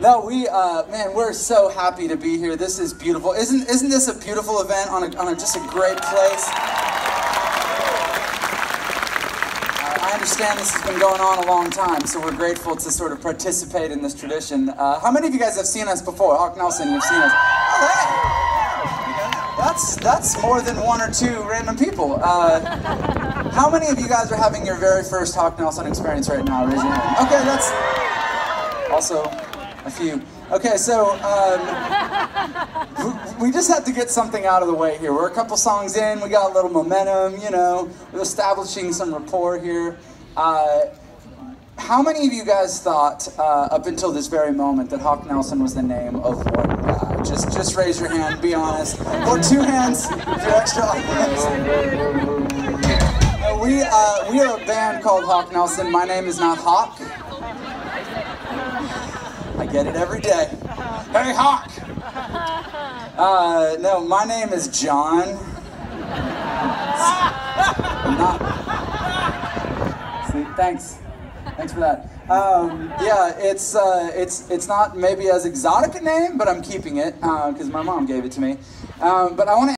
No, we, uh, man, we're so happy to be here. This is beautiful. Isn't, isn't this a beautiful event on, a, on a, just a great place? Uh, I understand this has been going on a long time, so we're grateful to sort of participate in this tradition. Uh, how many of you guys have seen us before? Hawk Nelson, you've seen us. Oh, hey! That's, that's more than one or two random people. Uh, how many of you guys are having your very first Hawk Nelson experience right now? Raise your hand. Okay, that's also a few. Okay, so um, we just had to get something out of the way here. We're a couple songs in, we got a little momentum, you know, we're establishing some rapport here. Uh, how many of you guys thought, uh, up until this very moment, that Hawk Nelson was the name of one guy? Just, just raise your hand, be honest. Or two hands if you're extra honest. Uh, we, uh, we are a band called Hawk Nelson. My name is not Hawk. Get it every day. Hey, Hawk! Uh, no, my name is John. I'm not. See, thanks. Thanks for that. Um, yeah, it's uh, it's it's not maybe as exotic a name, but I'm keeping it because my mom gave it to me. Um, but I want to.